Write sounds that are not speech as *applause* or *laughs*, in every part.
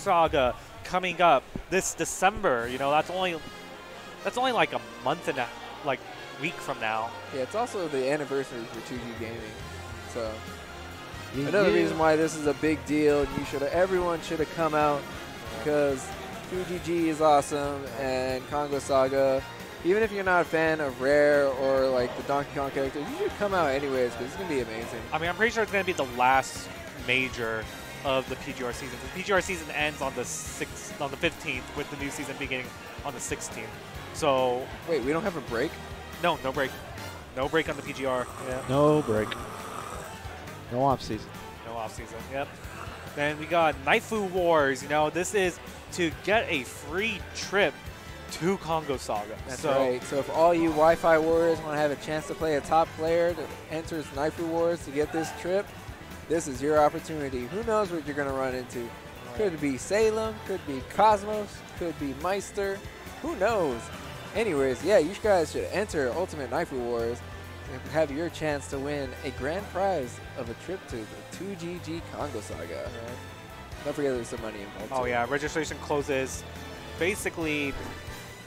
Saga coming up this December. You know, that's only that's only like a month and a like week from now. Yeah, it's also the anniversary for 2G Gaming. So Yeah, another yeah. reason why this is a big deal, and you should everyone should have come out because 2GG is awesome and Kongo Saga. Even if you're not a fan of Rare or like the Donkey Kong characters, you should come out anyways because it's gonna be amazing. I mean, I'm pretty sure it's going to be the last major of the PGR season. The PGR season ends on the sixth, on the 15th, with the new season beginning on the 16th. So Wait, we don't have a break? no, no break, no break on the PGR. Yeah, No break. No off season. no off season. Yep. Then we got Naifu Wars. You know, this is to get a free trip to Kongo Saga. That's so, right. So if all you Wi-Fi warriors want to have a chance to play a top player that enters Naifu Wars to get this trip, this is your opportunity. Who knows what you're going to run into? Could be Salem, could be Cosmos, could be Meister. Who knows? Anyways, yeah, you guys should enter Ultimate Knife Wars and have your chance to win a grand prize of a trip to the 2GG Kongo Saga. Don't forget there's some money involved. Oh too. yeah, registration closes basically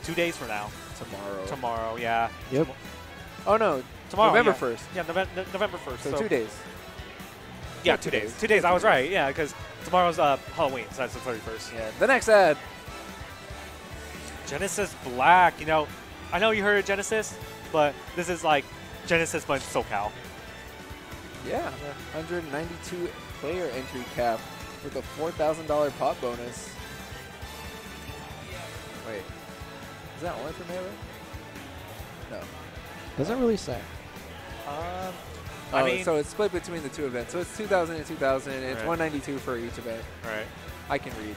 two days from now. Tomorrow. Tomorrow, yeah. Yep. Oh no, Tomorrow, November yeah. 1st. Yeah, November, November 1st. So, two days. Yeah, Yeah, two two days. days. Two days. I was right. Yeah, because tomorrow's uh, Halloween, so that's the 31st. Yeah. The next ad. Genesis Black. You know, I know you heard of Genesis, but this is like Genesis but in SoCal. Yeah, 192 player entry cap with a $4,000 pot bonus. Wait, is that only for Melee? No. Doesn't really say. Um, Oh, I mean, so it's split between the two events. So it's 2,000 and 2,000, and it's 192 for each event. right. I can read.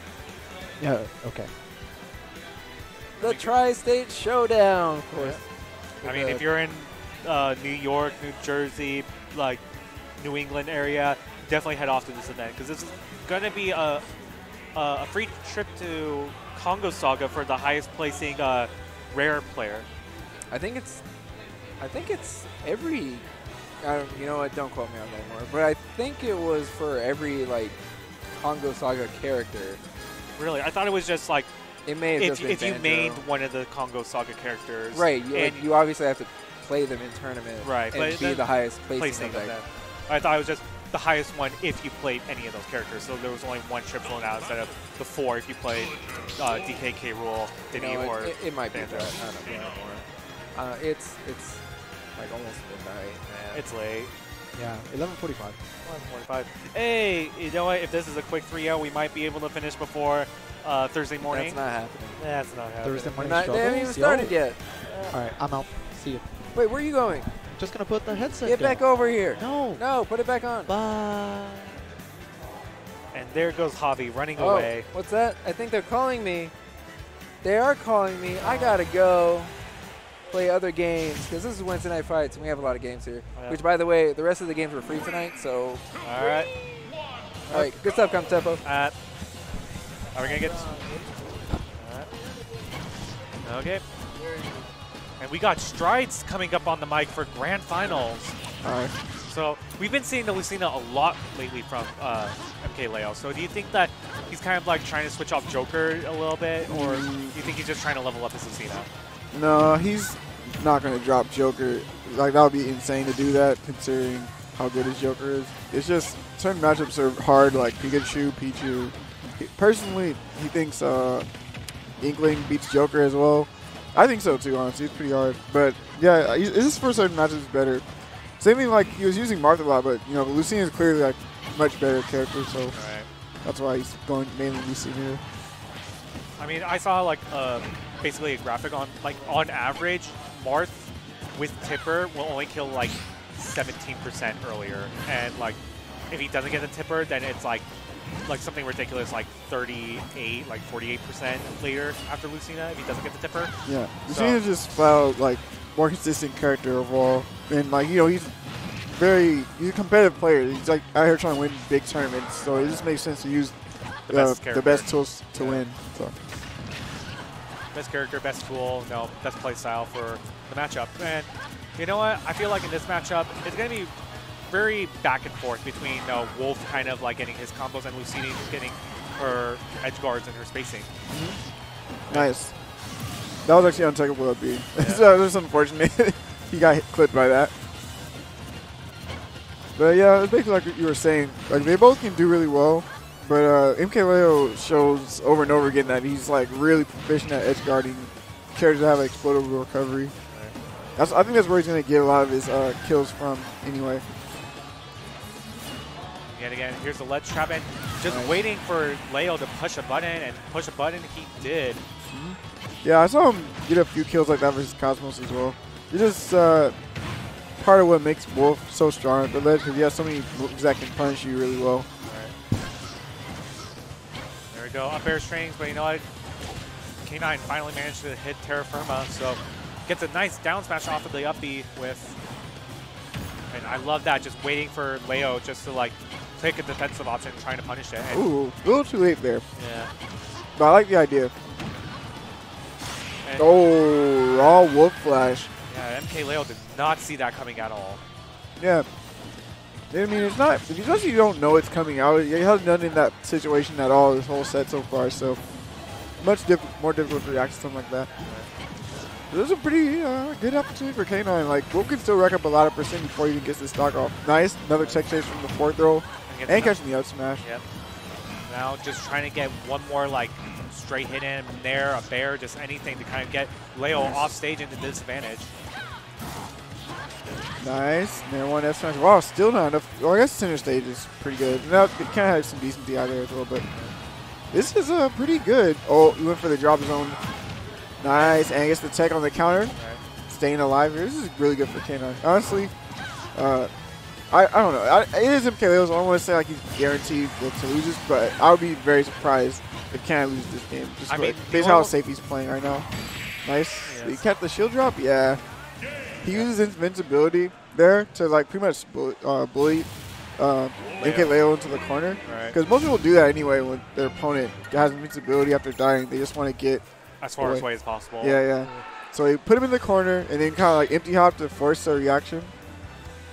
Yeah. Okay. The Tri-State Showdown, of course. I mean, if you're in uh, New York, New Jersey, like New England area, definitely head off to this event because this is going to be a, a a free trip to Kongo Saga for the highest placing uh, rare player. I think it's, I think it's every, You know what? Don't quote me on that anymore. But I think it was for every like Kongo Saga character. Really, I thought it was just like It may have if, you- if you mained one of the Kongo Saga characters, Right, you, like, and you obviously have to play them in tournament Right, and be the highest placing, placing of of that. them. I thought it was just the highest one if you played any of those characters. So there was only one trip flown out instead of the four if you played uh, DK K. Rool, You Diddy, know, or it, it, it might be that. I don't know. Uh, it's it's like almost midnight, man. it's late. Yeah. 11:45. 11:45. Hey, you know what? If this is a quick 3-0, we might be able to finish before uh, Thursday morning. That's not happening. That's not happening. Thursday morning not, they haven't even struggles. started yet. All right. I'm out. See you. Wait, where are you going? Just gonna put the headset. Get down. back over here. No. No, put it back on. Bye. And there goes Javi running Oh, away. what's that? I think they're calling me. They are calling me. I gotta go play other games because this is Wednesday night fights and we have a lot of games here. Yeah. Which, by the way, the rest of the games were free tonight. So, All right. all right, good stuff, Comtepo. Uh, are we gonna get? Alright. Okay. And we got Strides coming up on the mic for grand finals. All right. So we've been seeing the Lucina a lot lately from uh, MK Leo. So do you think that he's kind of like trying to switch off Joker a little bit, or do you think he's just trying to level up his Lucina? No, he's not going to drop Joker. Like, that would be insane to do that, considering how good his Joker is. It's just, certain matchups are hard, like Pikachu, Pichu. Personally, he thinks uh, Inkling beats Joker as well. I think so, too, honestly. It's pretty hard. But, yeah, this his first certain matchups better. Same thing, like, he was using Marth a lot, but, you know, Lucina is clearly, like, much better character, so right. that's why he's going mainly Lucina here. I mean, I saw like uh, basically a graphic on like on average, Marth with Tipper will only kill like 17% earlier, and like if he doesn't get the Tipper, then it's like like something ridiculous like 38, like 48% later after Lucina if he doesn't get the Tipper. Yeah, So- Lucina's just flat like more consistent character overall, and like you know he's very he's a competitive player. He's like out here trying to win big tournaments, so it just makes sense to use The uh, best the best tools to Yeah. win. So Best character, best tool, no, best play style for the matchup. And you know what? I feel like in this matchup, it's going to be very back and forth between uh, Wolf kind of like getting his combos and Lucina getting her edge guards and her spacing. Nice. That was actually untakeable up B. so *laughs* that's unfortunate. *laughs* he got hit, clipped by that. But yeah, it's basically like you were saying. Like they both can do really well, but uh, MKLeo shows over and over again that he's like really proficient at edge guarding. Characters that have an explodable recovery. That's, I think that's where he's going to get a lot of his uh, kills from anyway. Yet again, here's the ledge trap, and just waiting for Leo to push a button, and push a button he did. Yeah, I saw him get a few kills like that versus Cosmos as well. It's just uh, part of what makes Wolf so strong at the ledge because he has so many moves that can punish you really well. There we go, up air strings, but you know what? K9 finally managed to hit Terra Firma, so gets a nice down smash off of the up B with. And I love that, just waiting for Leo just to like take a defensive option, trying to punish it. And, Ooh, a little too late there, yeah. but I like the idea. And, Oh, raw Wolf Flash. Yeah, MK Leo did not see that coming at all. Yeah. I mean, it's not, especially you don't know it's coming out. He hasn't done in that situation at all this whole set so far, so much diff more difficult to react to something like that. This is a pretty uh, good opportunity for K9. Like, Wolf can still rack up a lot of percent before he even gets the stock off. Nice. Another check chase from the fourth throw. gets And catching the up smash. Yep. Now just trying to get one more like straight hit in there, a bair, just anything to kind of get Leo off stage into disadvantage. Nice. And then one F smash. Wow, still not enough. Well, I guess center stage is pretty good. Now, it kind of has some decent DI there as well, but this is uh, pretty good. Oh, he went for the drop zone. Nice. And gets the tech on the counter. Staying alive here. This is really good for K9. Honestly, uh, I, I don't know. I, it is MKLeo, so I don't want to say like he's guaranteed to lose this, but I would be very surprised if K9 loses this game. Just I mean, based how safe he's playing right now. Nice. Yes. He kept the shield drop? Yeah. He uses invincibility there to like pretty much bully, uh, bully uh, MKLeo into the corner. Right. Because most people do that anyway when their opponent has invincibility after dying. They just want to get As far away as possible. yeah, yeah. So he put him in the corner and then kind of like empty hop to force a reaction.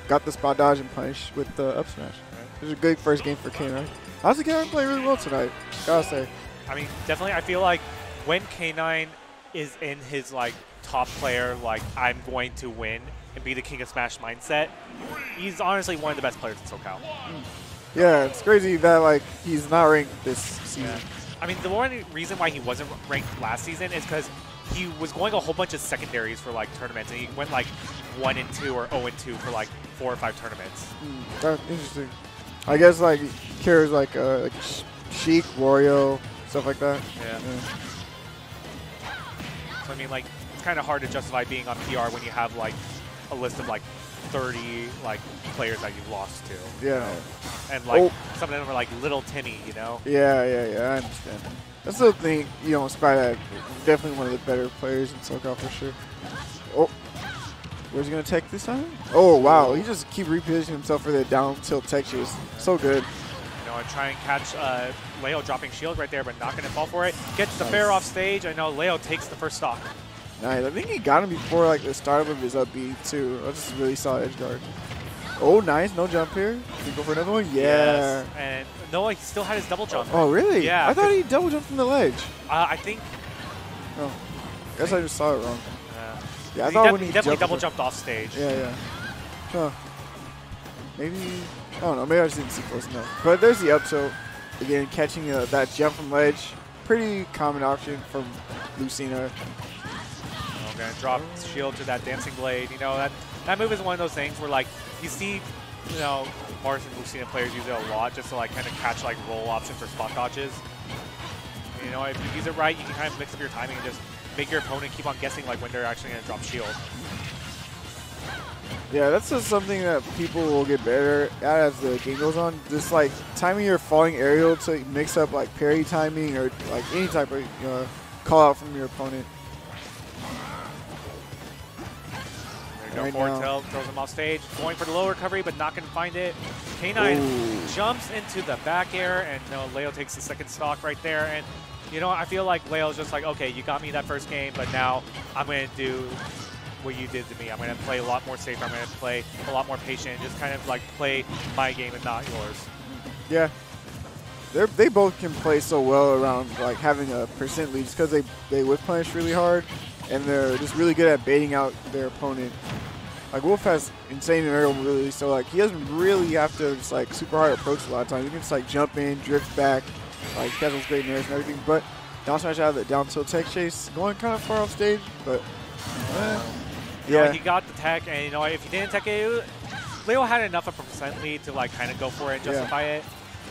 Got the spot dodge and punish with the up smash. It was a good first game for K9. Honestly, K9 played really well tonight. Gotta say. I mean, definitely, I feel like when K9 is in his like top player, like I'm going to win and be the king of Smash mindset, he's honestly one of the best players in SoCal. Yeah, it's crazy that like he's not ranked this season. Yeah. I mean, the one reason why he wasn't ranked last season is because he was going a whole bunch of secondaries for like tournaments, and he went like one and two or zero and two for like four or five tournaments. That's interesting. I guess like he cares like uh, like Sh- Sheik, Wario, stuff like that. Yeah. Yeah. So I mean, like it's kind of hard to justify being on PR when you have like a list of like 30 like players that you've lost to, Yeah. and like Oh. some of them are like little Timmy, you know. Yeah, yeah, yeah. I understand. That's the thing, you know Spydat definitely one of the better players in SoCal for sure. Oh, where's he gonna take this time? Oh wow, he just keep repositioning himself for the down tilt textures. So good. You know, and try and catch uh, Leo dropping shield right there, but not going to fall for it. Gets the Nice. fair off stage. I know Leo takes the first stock. Nice. I think he got him before like the start of his up B too. That's just really solid edge guard. Oh, nice. No jump here. Go for another one? Yeah. Yes. And Noah, he still had his double jump. Oh really? Yeah, I thought he double jumped from the ledge. Uh, I think. Oh, I guess I just saw it wrong. Uh, Yeah, I he, thought when he he, definitely double jumped off stage. Yeah, yeah. Huh. Maybe, I don't know, maybe I just didn't see close enough. But there's the up tilt. Again, catching uh, that jump from ledge. Pretty common option from Lucina. I'm gonna drop shield to that dancing blade. You know that that move is one of those things where like you see, you know, Marth and Lucina players use it a lot just to like kind of catch like roll options or spot dodges. You know, if you use it right, you can kind of mix up your timing and just make your opponent keep on guessing like when they're actually gonna drop shield. Yeah, that's just something that people will get better at as the game goes on. Just like timing your falling aerial to mix up like parry timing or like any type of uh, call out from your opponent. Go, Right tilt, throws him off stage, going for the low recovery, but not gonna find it. K9 Ooh. jumps into the back air, and no, Leo takes the second stock right there. And you know, I feel like Leo's just like, okay, you got me that first game, but now I'm gonna do what you did to me. I'm gonna play a lot more safe. I'm gonna play a lot more patient, just kind of like play my game and not yours. Yeah. they they both can play so well around like having a percent lead just because they they whip punish really hard, and they're just really good at baiting out their opponent. Like Wolf has insane aerial mobility, so like he doesn't really have to just like super hard approach a lot of times. He can just like jump in, drift back, like catch those great nairs and everything. But down smash out of the down tilt tech chase, going kind of far off stage, but eh, You know, yeah, he got the tech, and you know, if he didn't tech it, Leo had enough of a percent lead to like kind of go for it and Yeah. justify it.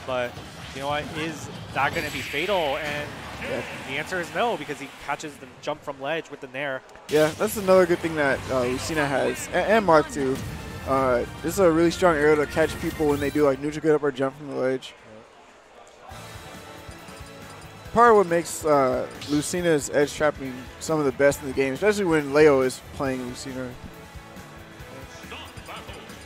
But you know what? Is that going to be fatal? And Yeah. the answer is no, because he catches the jump from ledge with the nair. Yeah, that's another good thing that uh, Lucina has, and, and Marth too. Uh, this is a really strong area to catch people when they do like neutral good up or jump from the ledge. Part of what makes uh, Lucina's edge trapping some of the best in the game, especially when Leo is playing Lucina.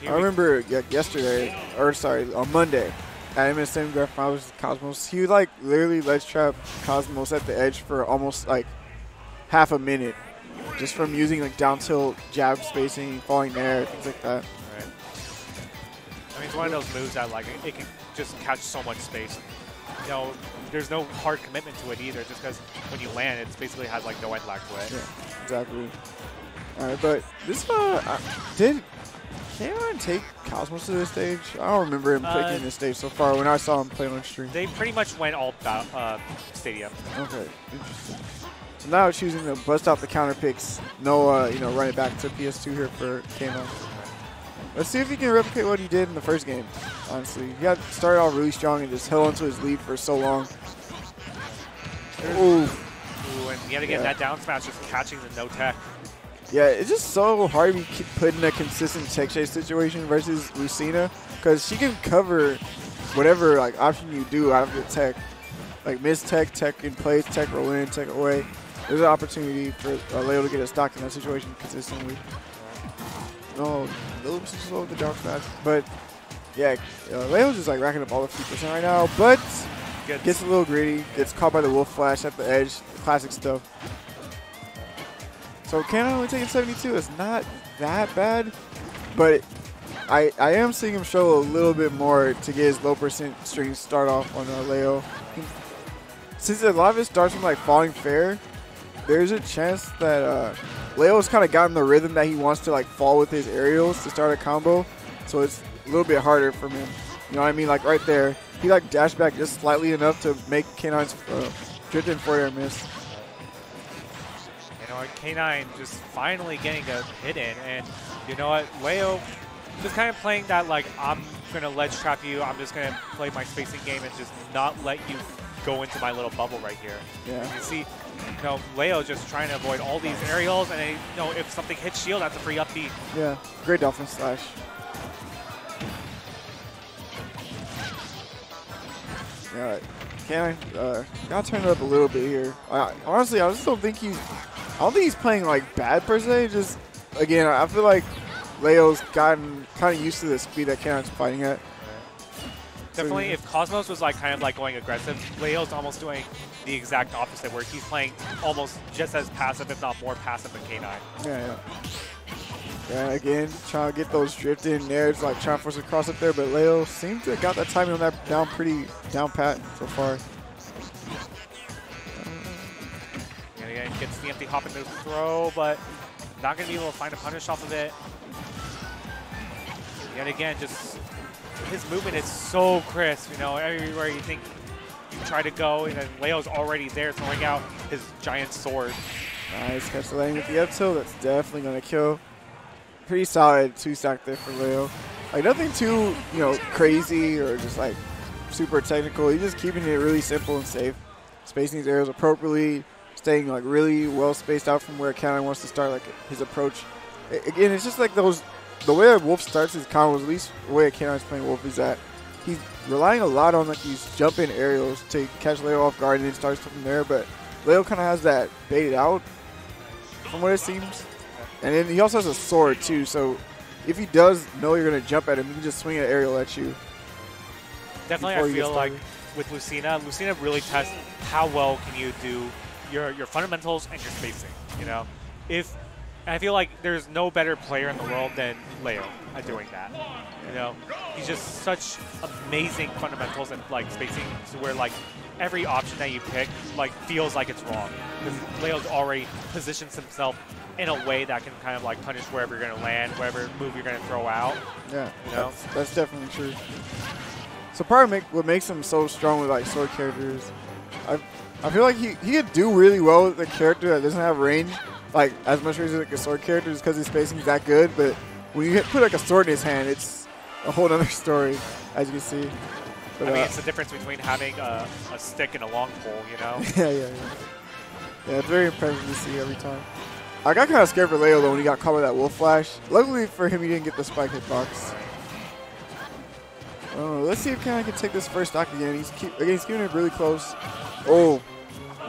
I remember yesterday, or sorry, on Monday, at MSM Grand Finals Cosmos, he like literally ledge trap Cosmos at the edge for almost like half a minute, just from using like down tilt, jab spacing, falling there, things like that. Right. I mean, it's one of those moves that like it can just catch so much space. You know, there's no hard commitment to it either, just because when you land, it basically has like no end lag to it. Yeah, exactly. All right, but this uh, uh, did Cameron take Cosmos to this stage? I don't remember him Uh, taking this stage so far when I saw him play on stream. They pretty much went all about uh, stadium. Okay, interesting. So now choosing to bust out the counter picks. No, uh, you know, run it back to PS2 here for K9. Let's see if he can replicate what he did in the first game. Honestly, he got started off really strong and just held onto his lead for so long. Ooh, Ooh, and yet again, Yeah. that down smash just catching the no tech. Yeah, it's just so hard to keep put in a consistent tech chase situation versus Lucina because she can cover whatever like option you do out of the tech, like miss tech, tech in place, tech roll in, tech away. There's an opportunity for uh, Leo to get a stock in that situation consistently. No, bit too slow with the down smash, but yeah, uh, Leo's just like racking up all the 50% right now, but Gets, gets a little greedy, gets caught by the wolf flash at the edge, classic stuff. So K9 only taking 72 is not that bad, but I I am seeing him struggle a little bit more to get his low percent strings start off on Leo. Since a lot of it starts from like falling fair, there's a chance that uh, Leo's kind of gotten the rhythm that he wants to like fall with his aerials to start a combo, so it's a little bit harder for him. You know what I mean? Like right there, he like dashed back just slightly enough to make K9's uh, drift in for air miss. You K9 just finally getting a hit in, and you know what, Leo just kind of playing that like I'm gonna ledge trap you, I'm just gonna play my spacing game and just not let you go into my little bubble right here. Yeah. You see, you know, Leo just trying to avoid all these aerials, and then, you know, if something hits shield, that's a free up B. Yeah, great dolphin slash. Yeah, can I uh, gotta turn it up a little bit here. I, honestly, I just don't think he's. I don't think he's playing like bad per se. Just again, I feel like Leo's gotten kind of used to the speed that K9's fighting at. Definitely, if Cosmos was like kind of like going aggressive, Leo's almost doing the exact opposite, where he's playing almost just as passive, if not more passive than K9. Yeah, yeah. Yeah, again, trying to get those drift in there. It's like trying to force a cross up there, but Leo seems to have got that timing on that down pretty down pat so far. The empty hop into the throw, but not going to be able to find a punish off of it. Yet again, just his movement is so crisp. You know, everywhere you think you try to go, and then Leo's already there throwing out his giant sword. Nice catch the lane with the up tilt. That's definitely going to kill. Pretty solid two stack there for Leo. Like nothing too, you know, crazy or just like super technical. He's just keeping it really simple and safe. Spacing his arrows appropriately, staying like really well spaced out from where K9 wants to start like his approach. Again, it's just like those the way that Wolf starts his combos, at least the way K9's playing Wolf is that he's relying a lot on like these jump in aerials to catch Leo off guard and then starts from there, but Leo kind of has that baited out from what it seems. And then he also has a sword too, so if he does know you're gonna jump at him, he can just swing an aerial at you. Definitely, I feel like with Lucina, Lucina really tests how well can you do your your fundamentals and your spacing. You know, if I feel like there's no better player in the world than Leo at doing that. You know, he's just such amazing fundamentals and like spacing to where like every option that you pick like feels like it's wrong because Leo's already positions himself in a way that can kind of like punish wherever you're going to land, whatever move you're going to throw out. Yeah, You know? that's, that's definitely true. So part of make, what makes him so strong with like sword characters, I I feel like he, he could do really well with a character that doesn't have range, like as much range as like a sword character, just because his spacing is that good. But when you hit, put like a sword in his hand, it's a whole other *laughs* story, as you can see. But, I mean, uh, it's the difference between having a, a stick and a long pole, you know? *laughs* yeah, yeah, yeah. Yeah, it's very impressive to see every time. I got kind of scared for Leo though when he got caught by that wolf flash. Luckily for him, he didn't get the spike hitbox. Oh, let's see if Ken can take this first stock again. He's keep, again, he's keeping it really close. Oh,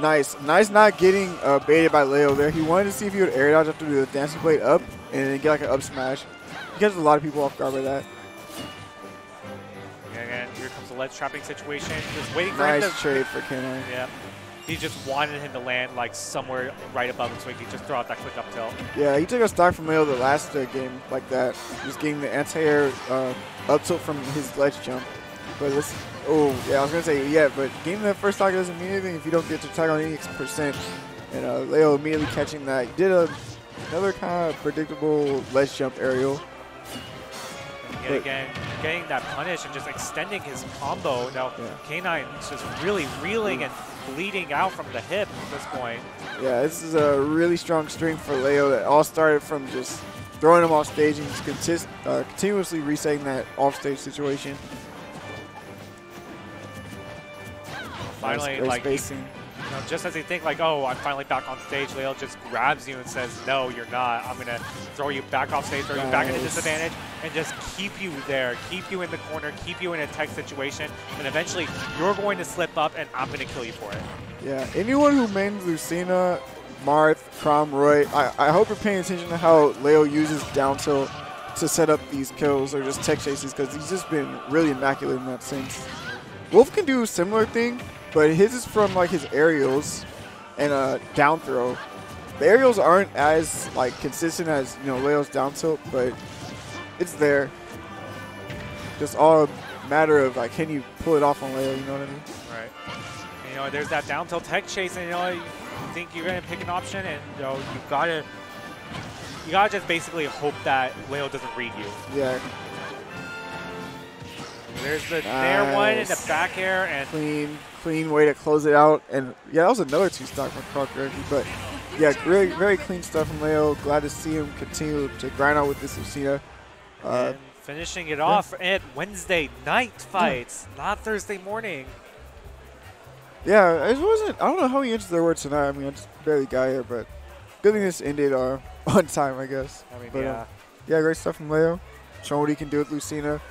nice, nice, not getting uh, baited by Leo there. He wanted to see if he would air dodge after the dancing blade up and then get like an up smash. He catches a lot of people off guard by that. And again, here comes the ledge trapping situation. Just waiting for him Nice to trade for K9. Yeah. He just wanted him to land like somewhere right above him so he could just throw out that quick up tilt. Yeah, he took a stock from Leo the last uh, game like that. Just getting the anti-air uh, up tilt from his ledge jump. But let's, oh, yeah, I was going to say, yeah, but getting that first stock doesn't mean anything if you don't get to tag on any percent. And uh, Leo immediately catching that. He did a, another kind of predictable ledge jump aerial. Yet But- again, getting that punish and just extending his combo. Now, Yeah. K9 is just really reeling and bleeding out from the hip at this point. Yeah, this is a really strong string for Leo that all started from just throwing him off stage and just consist, uh, continuously resetting that off stage situation. Finally, Nice, like, spacing. You know, just as you think like, oh, I'm finally back on stage, Leo just grabs you and says, no, you're not. I'm going to throw you back off stage, throw you back into Nice. disadvantage, and just keep you there, keep you in the corner, keep you in a tech situation, and eventually you're going to slip up and I'm going to kill you for it. Yeah, anyone who mains Lucina, Marth, Chrom, Roy, I, I hope you're paying attention to how Leo uses down tilt to set up these kills or just tech chases because he's just been really immaculate in that sense. Wolf can do a similar thing, but his is from like his aerials and a down throw. The aerials aren't as like consistent as you know Leo's down tilt, but it's there. Just all a matter of like, can you pull it off on Leo? You know what I mean? Right. And, you know, there's that down tilt tech chase, and you know, you think you're gonna pick an option, and you know, you gotta, you gotta just basically hope that Leo doesn't read you. Yeah, There's the there one in the back air, and clean, clean way to close it out. And yeah, that was another two stock from Crocker, But yeah, very, very clean stuff from Leo. Glad to see him continue to grind out with this Lucina. Uh, and finishing it off at Wednesday night fights, not Thursday morning. yeah, it wasn't. I don't know how many injured there were tonight. I mean, I just barely got here, but good thing this ended uh, *laughs* on time, I guess. I mean, But, yeah. Yeah, great stuff from Leo. Showing what he can do with Lucina.